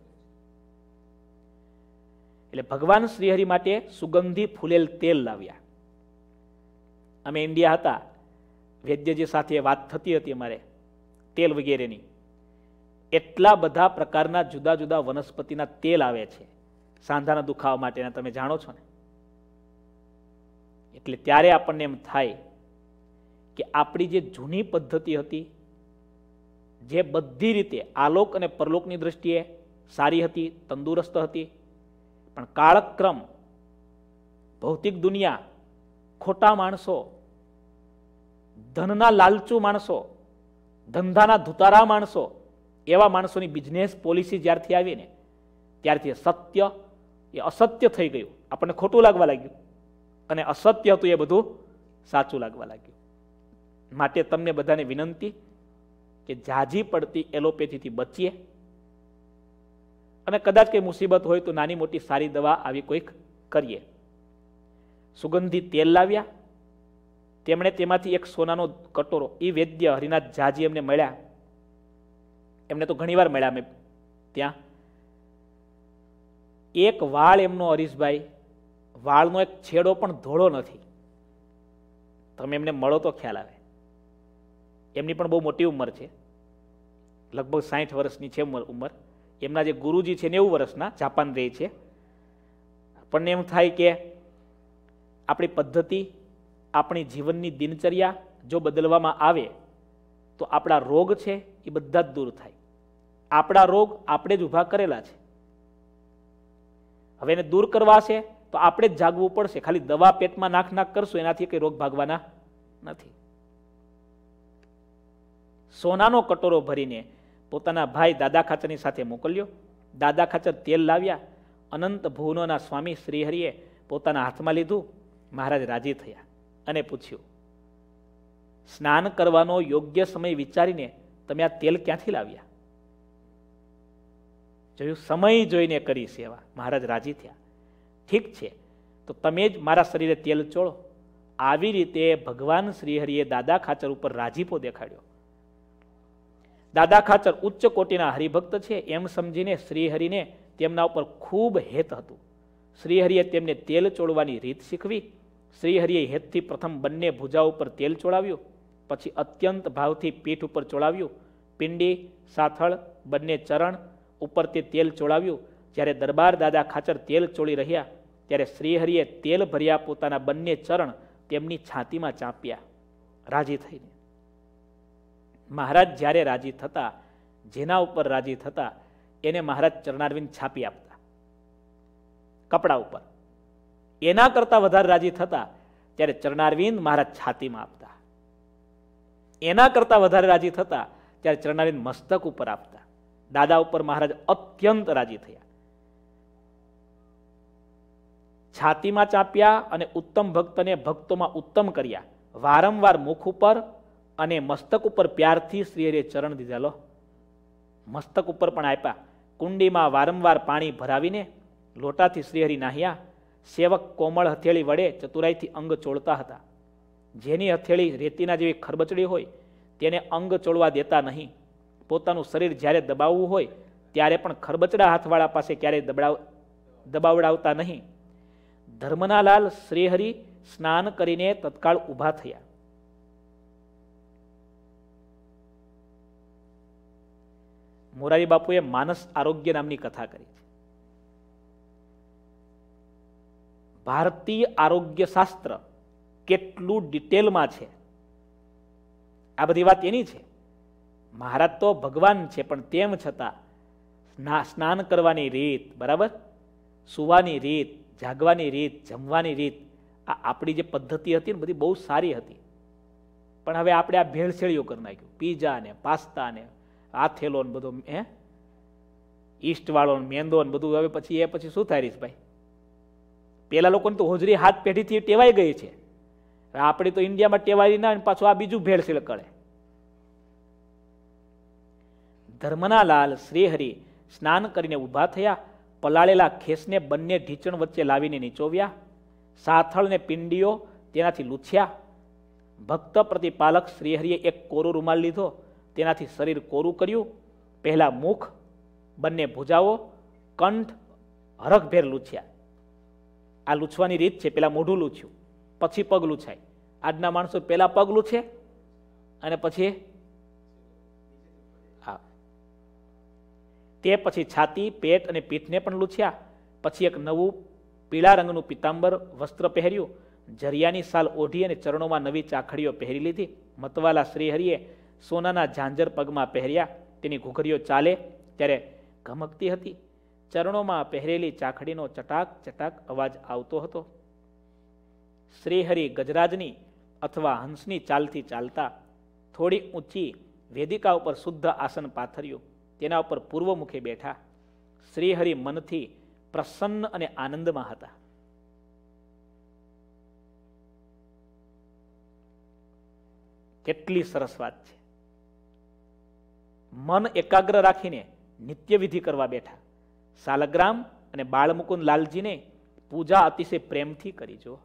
એટલે ભગવાન શ્રીહરિ માટે સુગંધી ફૂલેલ તેલ લાવ્યા. અમે ઇન્ડિયા હતા. વૈદ્યજી સાથે વાત થતી હતી અમારે, તેલ વગેરેની. એટલા બધા પ્રકારના જુદા જુદા વનસ્પતિના તેલ આવે છે, સાંધાના દુખાવા માટેના, તમે જાણો છો ને? એટલે ત્યારે આપણને એમ થાય કે આપણી જે જૂની પદ્ધતિ હતી, જે બધી રીતે આલોક અને પરલોકની દ્રષ્ટિએ સારી હતી, તંદુરસ્ત હતી, પણ કાળક્રમ, ભૌતિક દુનિયા, ખોટા માણસો ધનના લાલચુ માણસો, ધંધાના ધુતારા માણસો, એવા માણસોની બિઝનેસ પોલિસી જ્યારથી આવી ને, ત્યારથી સત્ય, એ અસત્ય થઈ ગયું. આપણને ખોટું લાગવા લાગ્યું. અને અસત્ય હતું એ બધું સાચું લાગવા લાગ્યું. માટે તમને બધાને વિનંતી કે જાજી પડતી એલોપેથીથી બચીએ. અને કદાચ કંઈ મુસીબત હોય તો નાની મોટી સારી દવા આવી કોઈક કરીએ. સુગંધી તેલ લાવ્યા. તેમણે તેમાંથી એક સોનાનો કટોરો એ વૈદ્ય હરિનાથ જાજી એમને મળ્યા. એમને તો ઘણીવાર મળ્યા મેં ત્યાં. એક વાળ એમનો હરીશભાઈ, વાળનો એક છેડો પણ ધોળો નથી. તમે એમને મળો તો ખ્યાલ આવે. એમની પણ બહુ મોટી ઉંમર છે. લગભગ સાઠ વર્ષની છે ઉંમર એમના જે ગુરુજી છે નેવું વર્ષના જાપાન રહે છે. આપણને એમ થાય કે આપણી પદ્ધતિ આપણી જીવનની દિનચર્યા જો બદલવામાં આવે, તો આપણા રોગ છે એ બધા જ દૂર થાય. આપણા રોગ આપણે જ ઊભા કરેલા છે. હવે એને દૂર કરવા છે, તો આપણે જ જાગવું પડશે. ખાલી દવા પેટમાં નાખ નાખ કરશું, એનાથી કંઈ રોગ ભાગવાના નથી. સોનાનો કટોરો ભરીને પોતાના ભાઈ દાદા ખાચરની સાથે મોકલ્યો. દાદા ખાચર તેલ લાવ્યા. અનંત ભુવનોના સ્વામી શ્રીહરિએ પોતાના હાથમાં લીધું. મહારાજ રાજી થયા. અને પૂછ્યું, સ્નાન કરવાનો યોગ્ય સમય વિચારીને તમે આ તેલ ક્યાંથી લાવ્યા? જોયું, સમય જોઈને કરી, સેવા. મહારાજ રાજી થયા. ઠીક છે, તો તમે જ મારા શરીરે તેલ ચોળો. આવી રીતે ભગવાન શ્રીહરિએ દાદા ખાચર ઉપર રાજીપો દેખાડ્યો. દાદા ખાચર ઉચ્ચ કોટીના હરિભક્ત છે એમ સમજીને શ્રીહરિને તેમના ઉપર ખૂબ હેત હતું. શ્રીહરિએ તેમને તેલ ચોળવાની રીત શીખવી શ્રીહરિએ હેતથી પ્રથમ બંને ભુજા ઉપર તેલ ચોળાવ્યું, પછી અત્યંત ભાવથી પીઠ ઉપર ચોળાવ્યું. પિંડી, સાથળ, બંને ચરણ ઉપર તે તેલ ચોળાવ્યું. જ્યારે દરબાર દાદા ખાચર તેલ ચોળી રહ્યા, ત્યારે શ્રીહરિએ તેલ ભર્યા પોતાના બંને ચરણ તેમની છાતીમાં ચાંપ્યા. રાજી થઈને. મહારાજ જ્યારે રાજી થતા, જેના ઉપર રાજી થતા, એને મહારાજ ચરણારવિંદ છાપી આપતા. કપડા ઉપર. એના કરતા વધારે રાજી થતા ત્યારે ચરણારવિંદ મહારાજ છાતીમાં આપતા. એના કરતા વધારે રાજી થતા ત્યારે ચરણારવિંદ મસ્તક ઉપર આપતા. દાદા ઉપર મહારાજ અત્યંત રાજી થયા. છાતીમાં ચાપ્યા અને ઉત્તમ ભક્તને ભક્તોમાં ઉત્તમ કર્યા. વારંવાર મુખ ઉપર અને મસ્તક ઉપર પ્યારથી શ્રીહરિએ ચરણ દીધેલો. મસ્તક ઉપર પણ આપ્યા. કુંડીમાં વારંવાર પાણી ભરાવીને લોટાથી શ્રીહરિ નાહ્યા. સેવક કોમળ હથેળી વડે ચતુરાઈથી અંગ ચોળતા હતા. જેની હથેળી રેતીના જેવી ખરબચડી હોય, તેને અંગ ચોળવા દેતા નહીં. પોતાનું શરીર જ્યારે દબાવવું હોય, ત્યારે પણ ખરબચડા હાથવાળા પાસે ક્યારેય દબડાવ દબાવડાવતા નહીં. ધર્મના લાલ શ્રીહરિ સ્નાન કરીને તત્કાળ ઊભા થયા. મોરારી બાપુએ માનસ આરોગ્ય નામની કથા કરી. છે ભારતીય આરોગ્ય શાસ્ત્ર કેટલું ડિટેલમાં છે? આ બધી વાત એની છે. મહારાજ તો ભગવાન છે, પણ તેમ છતાં સ્નાન કરવાની રીત, બરાબર? સુવાની રીત, જાગવાની રીત, જમવાની રીત, આ આપણી જે પદ્ધતિ હતી ને બધી બહુ સારી હતી. પણ હવે આપણે આ ભેળસેળીઓ કરી નાખ્યું. પીઝા ને, પાસ્તા ને થેલો ને બધો, હે? ઈસ્ટવાળો ને મેંદો ને બધું. હવે પછી એ પછી શું થાય ભાઈ પેલા લોકોની તો હોજરી હાથ પેઢીથી ટેવાઈ ગઈ છે. આપણે તો ઇન્ડિયામાં ટેવાઈ ના પાછું આ બીજું ભેળસેળ કરે. ધર્મના લાલ શ્રીહરિ સ્નાન કરીને ઊભા થયા, પલાળેલા ખેસને બંને ઢીચણ વચ્ચે લાવીને નીચોવ્યા. સાથળને પિંડીઓ તેનાથી લૂછ્યા. ભક્ત પ્રતિપાલક શ્રીહરિએ એક કોરો રૂમાલ લીધો, તેનાથી શરીર કોરું કર્યું. પહેલાં મુખ, બંને ભુજાઓ, કંઠ, હરખભેર લૂછ્યા. આ લૂછવાની રીત છે, પેલા મોઢું લૂછ્યું, પછી પગ લૂછાય. આજના માણસો પેલા પગ લૂછે અને પછી હા. તે પછી છાતી, પેટ અને પીઠને પણ લૂછ્યા, પછી એક નવું પીળા રંગનું પિતાંબર વસ્ત્ર પહેર્યું, જરિયાની સાલ ઓઢી અને ચરણોમાં નવી ચાખડીઓ પહેરી લીધી. મતવાલા શ્રીહરિએ સોનાના ઝાંઝર પગમાં પહેર્યા, તેની ઘૂઘરીઓ ચાલે, ત્યારે ઘમકતી હતી. ચરણોમાં પહેરેલી ચાખડીનો ચટાક ચટાક અવાજ આવતો હતો. શ્રીહરિ ગજરાજની અથવા હંસની ચાલથી ચાલતા થોડી ઊંચી વેદિકા ઉપર શુદ્ધ આસન પાથર્યું. તેના ઉપર પૂર્વમુખે બેઠા. શ્રીહરિ મનથી પ્રસન્ન અને આનંદમાં હતા. કેટલી સરસ વાત છે. મન એકાગ્ર રાખીને નિત્યવિધિ કરવા બેઠા. સાલગ્રામ અને બાળમુકુંદ લાલજીને પૂજા અતિશય પ્રેમથી કરી જો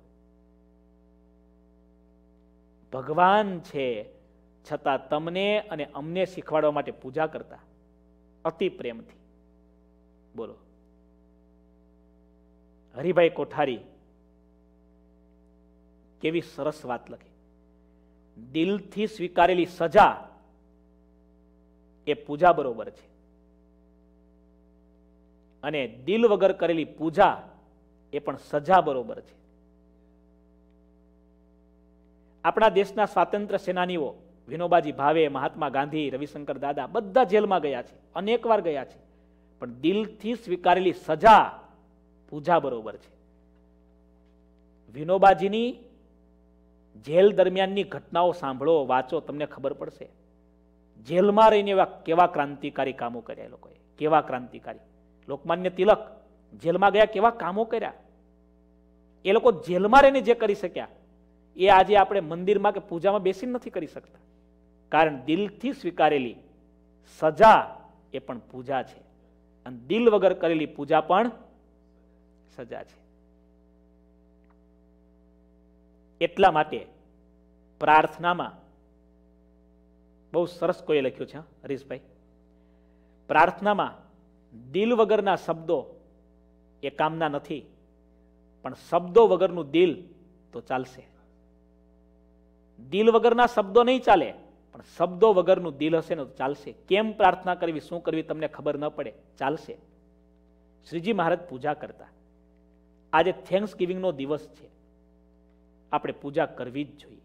ભગવાન છે, છતાં તમને અને અમને શીખવાડવા માટે પૂજા કરતા અતિ પ્રેમથી. બોલો. હરિભાઈ કોઠારી, કેવી સરસ વાત લખી. દિલથી સ્વીકારેલી સજા એ પૂજા બરોબર છે. અને દિલ વગર કરેલી પૂજા એ પણ સજા બરોબર છે. આપણા દેશના સ્વાતંત્ર્ય સેનાનીઓ વિનોબાજી ભાવે, મહાત્મા ગાંધી, રવિશંકર દાદા બધા જેલમાં ગયા છે, અનેક ગયા છે. પણ દિલથી સ્વીકારેલી સજા પૂજા બરોબર છે. વિનોબાજીની જેલ દરમિયાનની ઘટનાઓ સાંભળો, વાંચો, તમને ખબર પડશે. જેલમાં રહીને એવા કેવા ક્રાંતિકારી કામો કર્યા એ લોકોએ, કેવા ક્રાંતિકારી. લોકમાન્ય તિલક જેલમાં ગયા કેવા કામો કર્યા. એ લોકો જેલમાં રહીને જે કરી શક્યા, એ આજે આપણે મંદિરમાં કે પૂજામાં બેસીને નથી કરી શકતા. કારણ દિલથી સ્વીકારેલી સજા એ પણ પૂજા છે. અને દિલ વગર કરેલી પૂજા પણ સજા છે. એટલા માટે પ્રાર્થનામાં બહુ સરસ કોઈએ લખ્યું છે, હરીશભાઈ. પ્રાર્થનામાં દિલ વગરના શબ્દો એ કામના નથી, પણ શબ્દો વગરનું દિલ તો ચાલશે. દિલ વગરના શબ્દો નહીં ચાલે, પણ શબ્દો વગરનું દિલ હશે ને તો ચાલશે. કેમ પ્રાર્થના કરવી, શું કરવી તમને ખબર ન પડે, ચાલશે. શ્રીજી મહારાજ પૂજા કરતા. આજે થેન્ક્સ ગિવિંગનો દિવસ છે. આપણે પૂજા કરવી જ જોઈએ.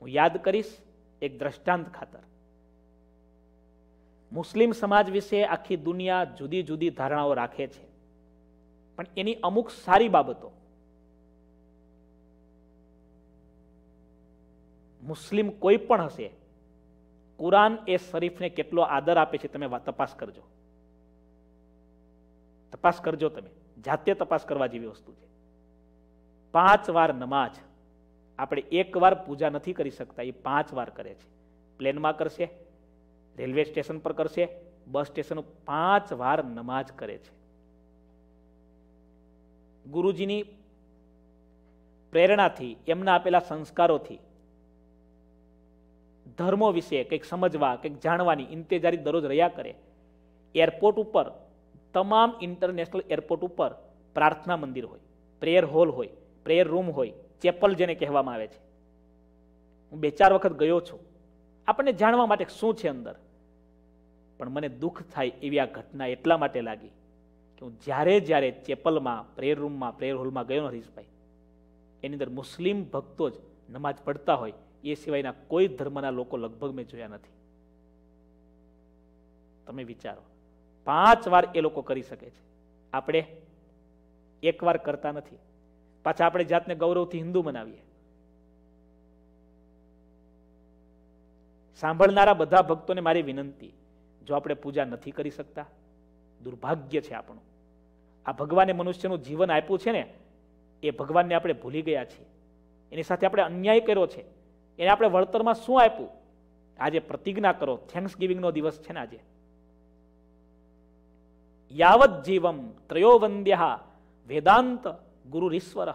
હું યાદ કરીશ એક દ્રષ્ટાંત ખાતર. મુસ્લિમ સમાજ વિશે આખી દુનિયા જુદી જુદી ધારણાઓ રાખે છે. પણ એની અમુક સારી બાબતો. મુસ્લિમ કોઈ પણ હશે, કુરાન એ શરીફને કેટલો આદર આપે છે તમે તપાસ કરજો. તપાસ કરજો તમે. જાતે તપાસ કરવા જેવી વસ્તુ છે. પાંચ વાર નમાજ. આપણે એક વાર પૂજા નથી કરી શકતા, એ પાંચ વાર કરે છે. પ્લેનમાં કરશે રેલવે સ્ટેશન પર કરશે, બસ સ્ટેશન પાંચ વાર નમાજ કરે છે. ગુરુજીની પ્રેરણાથી, એમના આપેલા સંસ્કારોથી, ધર્મો વિશે કંઈક સમજવા, કંઈક જાણવાની ઇંતેજારી દરરોજ રહ્યા કરે. એરપોર્ટ ઉપર, તમામ ઇન્ટરનેશનલ એરપોર્ટ ઉપર પ્રાર્થના મંદિર હોય, પ્રેયર હોલ હોય, પ્રેયર રૂમ હોય, ચેપલ જેને કહેવામાં આવે છે. હું બે ચાર વખત ગયો છું. આપણને જાણવા માટે શું છે અંદર? પણ મને દુઃખ થાય એવી આ ઘટના એટલા માટે લાગી કે હું જ્યારે જ્યારે ચેપલમાં પ્રેયર રૂમમાં પ્રેયર હોલમાં ગયો હરીશભાઈ એની અંદર મુસ્લિમ ભક્તો જ નમાજ પડતા હોય, એ સિવાયના કોઈ ધર્મના લોકો લગભગ મેં જોયા નથી. તમે વિચારો, પાંચ વાર એ લોકો કરી શકે છે. આપણે એક વાર કરતા નથી. પાછા આપણે જાતને ગૌરવથી હિન્દુ બનાવીએ સાંભળનારા બધા ભક્તોને મારી વિનંતી, જો આપણે પૂજા નથી કરી શકતા, દુર્ભાગ્ય છે આપણું. આ ભગવાને મનુષ્યનું જીવન આપ્યું છે ને, એ ભગવાનને આપણે ભૂલી ગયા છીએ. એની સાથે આપણે અન્યાય કર્યો છે. એને આપણે વળતરમાં શું આપ્યું? આજે પ્રતિજ્ઞા કરો થેન્ક્સ ગિવિંગનો દિવસ છે ને આજે. યાવત જીવમ ત્રયોવંદ્ય વેદાંત ગુરુ ગુરુરીશ્વર.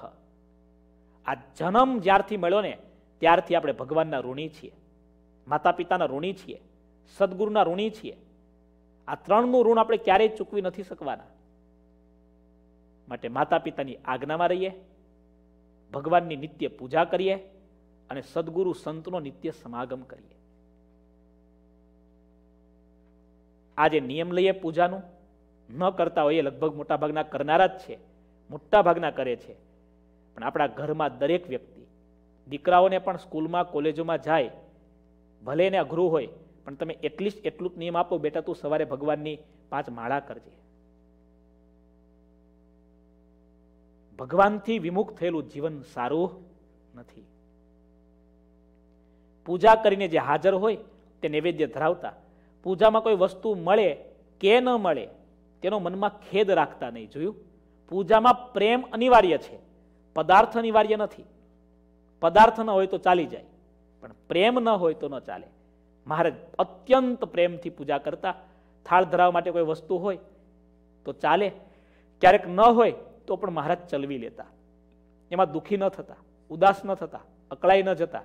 આ જન્મ જ્યારથી મળ્યો ને, ત્યારથી આપણે ભગવાનના ઋણી છીએ. માતા પિતાના ઋણી છીએ, સદગુરુના ઋણી છીએ. આ ત્રણનું ઋણ આપણે ક્યારેય ચૂકવી નથી શકવાના. માટે માતા પિતાની આજ્ઞામાં રહીએ, ભગવાનની નિત્ય પૂજા કરીએ અને સદગુરુ સંતનો નિત્ય સમાગમ કરીએ. આજે નિયમ લઈએ પૂજાનું. ન કરતા હોઈએ લગભગ મોટાભાગના કરનારા જ છે મોટા ભાગના કરે છે. પણ આપણા ઘરમાં દરેક વ્યક્તિ દીકરાઓને પણ સ્કૂલમાં, કોલેજોમાં જાય ભલે એને અઘરું હોય, પણ તમે એટલીસ્ટ એટલું જ નિયમ આપો, બેટા, તું સવારે ભગવાનની પાંચ માળા કરજે. ભગવાનથી વિમુખ થયેલું જીવન સારું નથી. પૂજા કરીને જે હાજર હોય, તે નૈવેદ્ય ધરાવતા. પૂજામાં કોઈ વસ્તુ મળે કે ન મળે, તેનો મનમાં ખેદ રાખતા નહીં. જોયું? પૂજામાં પ્રેમ અનિવાર્ય છે. પદાર્થ અનિવાર્ય નથી. પદાર્થ ન હોય તો ચાલી જાય. પણ પ્રેમ ન હોય તો ન ચાલે. મહારાજ અત્યંત પ્રેમથી પૂજા કરતા, થાળ ધરાવવા માટે કોઈ વસ્તુ હોય તો ચાલે. ક્યારેક ન હોય તો પણ મહારાજ ચલવી લેતા. એમાં દુઃખી ન થતા, ઉદાસ ન થતા, અકળાઈ ન જતા.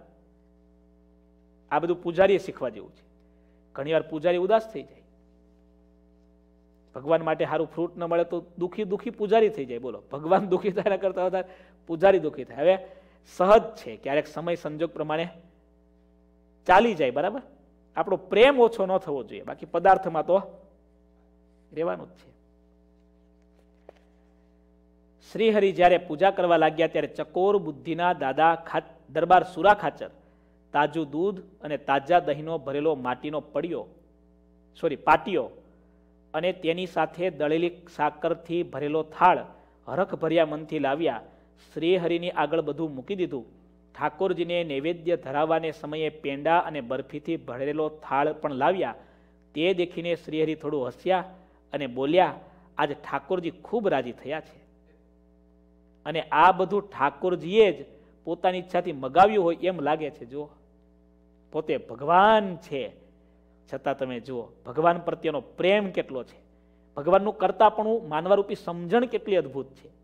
આ બધું પૂજારીએ શીખવા જેવું છે. ઘણીવાર પૂજારી ઉદાસ થઈ જાય. ભગવાન માટે સારું ફ્રૂટ ન મળે તો દુઃખી દુઃખી પૂજારી થઈ જાય. બોલો, ભગવાન દુઃખી થાય કરતા વધારે પૂજારી દુઃખી થાય. હવે સહજ છે. ક્યારેક સમય સંજોગ પ્રમાણે ચાલી જાય, બરાબર? આપણો પ્રેમ ઓછો ન થવો જોઈએ. બાકી પદાર્થમાં તો રહેવાનું જ છે. શ્રીહરિ જ્યારે પૂજા કરવા લાગ્યા ત્યારે ચકોર બુદ્ધિના દાદા દરબાર સુરા ખાચર, તાજું દૂધ અને તાજા દહીંનો ભરેલો માટીનો પડ્યો, સોરી, પાટીયો અને તેની સાથે દળેલી સાકરથી ભરેલો થાળ હરખભર્યા મનથી લાવ્યા. શ્રીહરિની આગળ બધું મૂકી દીધું. ઠાકોરજીને નૈવેદ્ય ધરાવવાને સમયે પેંડા અને બરફીથી ભરેલો થાળ પણ લાવ્યા. તે દેખીને શ્રીહરિ થોડું હસ્યા અને બોલ્યા, આજે ઠાકોરજી ખૂબ રાજી થયા છે. અને આ બધું ઠાકોરજીએ જ પોતાની ઈચ્છાથી મગાવ્યું હોય એમ લાગે છે, જુઓ. પોતે ભગવાન છે. છતાં તમે જુઓ, ભગવાન પ્રત્યેનો પ્રેમ કેટલો છે. ભગવાનનું કરતા પણ માનવારૂપી સમજણ કેટલી અદભુત છે.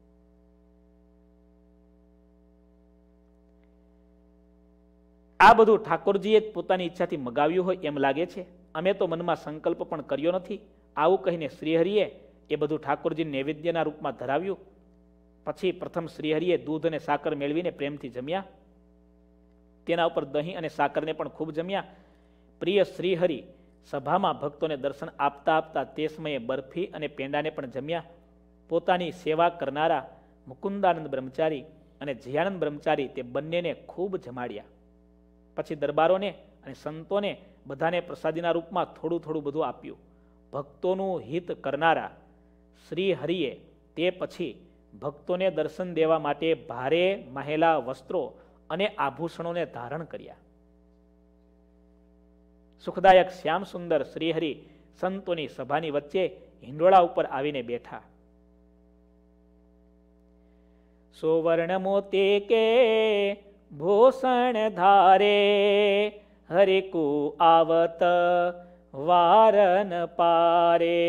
આ બધું ઠાકોરજીએ પોતાની ઈચ્છાથી મગાવ્યું હોય એમ લાગે છે. અમે તો મનમાં સંકલ્પ પણ કર્યો નથી. આવું કહીને શ્રીહરિએ એ બધું ઠાકોરજી નૈવેદ્યના રૂપમાં ધરાવ્યું. પછી પ્રથમ શ્રીહરિએ દૂધ અને સાકર મેળવીને પ્રેમથી જમ્યા. તેના ઉપર દહીં અને સાકરને પણ ખૂબ જમ્યા. પ્રિય શ્રીહરિ, સભામાં ભક્તોને દર્શન આપતા આપતા તે સમયે બરફી અને પેંડાને પણ જમ્યા. પોતાની સેવા કરનારા મુકુંદાનંદ બ્રહ્મચારી અને જયાનંદ બ્રહ્મચારી તે બંનેને ખૂબ જમાડ્યા. પછી દરબારોને અને સંતોને બધાને પ્રસાદીના રૂપમાં થોડું થોડું બધું આપ્યું. ભક્તોનું હિત કરનારા શ્રી હરિએ તે પછી ભક્તોને દર્શન દેવા માટે ભારે મહેલા વસ્ત્રો અને આભૂષણોને ધારણ કર્યા. સુખદાયક શ્યામ સુંદર શ્રીહરિ સંતોની સભાની વચ્ચે હિંડોળા ઉપર આવીને બેઠા. સુવર્ણ મોતે કે ભૂષણ ધારે, હરિકુ આવત વારન પારે.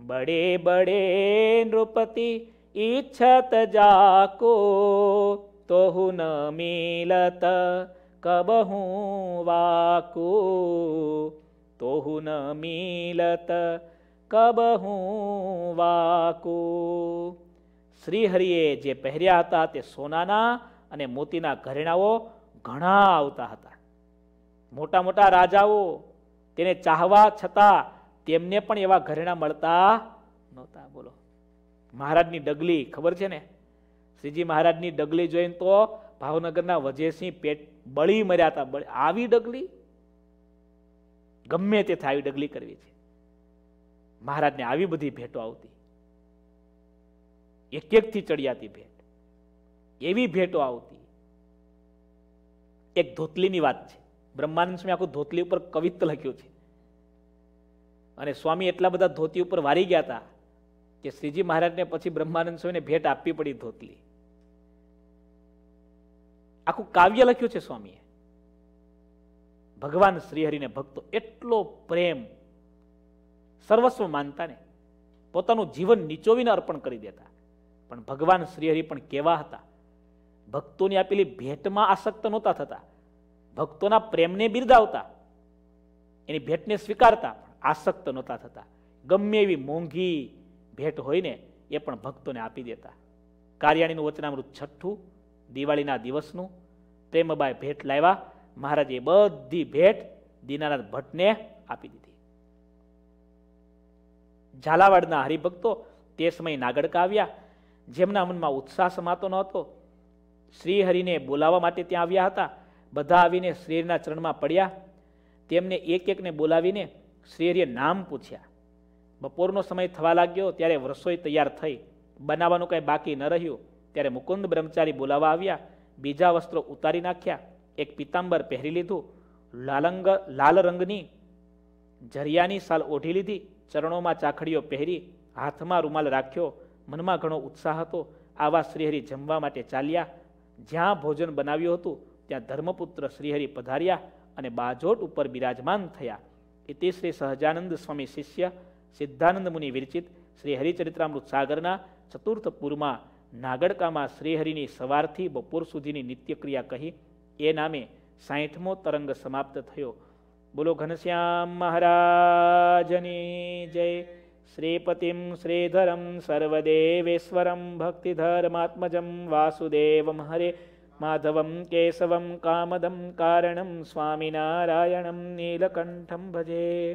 બડે બડે નૃપતિ ઈચ્છત જાકો, તોહુ ન મિલત કબહુ વાકુ. તોહુ ન મિલત કબહુ વાકુ. શ્રીહરિએ જે પહેર્યા હતા તે સોનાના અને મોતીના ઘરેણાઓ ઘણા આવતા હતા. મોટા મોટા રાજાઓ તેને ચાહવા છતાં તેમને પણ એવા ઘરેણા મળતા નહોતા. બોલો, મહારાજની ડગલી ખબર છે ને? શ્રીજી મહારાજની ડગલી જોઈને તો ભાવનગરના વજયસિંહ પેટ બળી મર્યા હતા. આવી ડગલી? ગમે તે આવી ડગલી કરવી છે. મહારાજને આવી બધી ભેટો આવતી. એક એકથી ચડિયાતી ભેટ. એવી ભેટો આવતી. એક ધોતલીની વાત છે. બ્રહ્માનંદ સ્વામી આખું ધોતલી ઉપર કવિત્વ લખ્યું છે. અને સ્વામી એટલા બધા ધોતી ઉપર વારી ગયા હતા કે શ્રીજી મહારાજને પછી બ્રહ્માનંદ સ્વામીને ભેટ આપવી પડી ધોતલી. આખું કાવ્ય લખ્યું છે સ્વામીએ. ભગવાન શ્રીહરિને ભક્તો એટલો પ્રેમ, સર્વસ્વ માનતા ને પોતાનું જીવન નીચોવીને અર્પણ કરી દેતા. પણ ભગવાન શ્રીહરિ પણ કેવા હતા? ભક્તોની આપેલી ભેટમાં આસક્ત નહોતા થતા. ભક્તોના પ્રેમને બિરદાવતા. એની ભેટને સ્વીકારતા આસક્ત નહોતા થતા. ગમે એવી મોંઘી ભેટ હોય ને એ પણ ભક્તોને આપી દેતા. કાર્યાણીનું વચનામૃત છઠ્ઠું, દિવાળીના દિવસનું પ્રેમબાઈ ભેટ લાવ્યા. મહારાજે બધી ભેટ દીનાનાથ ભટ્ટને આપી દીધી. ઝાલાવાડના હરિભક્તો તે સમયે નાગડકા આવ્યા. જેમના મનમાં ઉત્સાહ સમાતો નહોતો શ્રીહરિને બોલાવવા માટે ત્યાં આવ્યા હતા. બધા આવીને શ્રીહરિના ચરણમાં પડ્યા. તેમને એક એકને બોલાવીને શ્રીહરિએ નામ પૂછ્યા. બપોરનો સમય થવા લાગ્યો ત્યારે રસોઈ તૈયાર થઈ. બનાવવાનું કંઈ બાકી ન રહ્યું. ત્યારે મુકુંદ બ્રહ્મચારી બોલાવવા આવ્યા. બીજા વસ્ત્રો ઉતારી નાખ્યા. એક પિતાંબર પહેરી લીધું. લાલંગ, લાલ રંગની જરિયાની સાલ ઓઢી લીધી. ચરણોમાં ચાખડીઓ પહેરી હાથમાં રૂમાલ રાખ્યો. મનમાં ઘણો ઉત્સાહ હતો. આવા શ્રીહરિ જમવા માટે ચાલ્યા. જ્યાં ભોજન બનાવ્યું હતું, ત્યાં ધર્મપુત્ર શ્રીહરિ પધાર્યા અને બાજોટ ઉપર બિરાજમાન થયા. ઇતિ શ્રી સહજાનંદ સ્વામી શિષ્ય, સિદ્ધાનંદ મુનિ વિરચિત, શ્રી હરિચરિત્રામૃત સાગરના, ચતુર્થ પૂરમાં, નાગડકામાં શ્રીહરિની સવારથી બપોર સુધીની નિત્યક્રિયા કહી, એ નામે સાઠમો તરંગ સમાપ્ત થયો. બોલો ઘનશ્યામ મહારાજની જય. श्रीपतिं श्रीधरं सर्वदेवेश्वरं भक्तिधर्मात्मजं वासुदेवं हरे माधवं केशवं कामदं कारणं स्वामिनारायणं नीलकण्ठं भजे।